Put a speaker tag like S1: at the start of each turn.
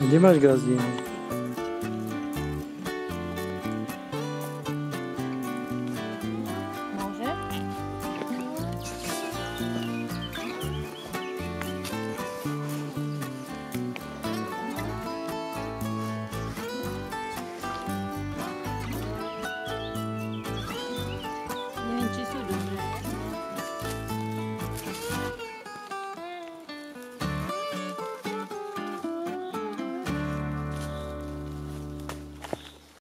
S1: No Gdzie masz go?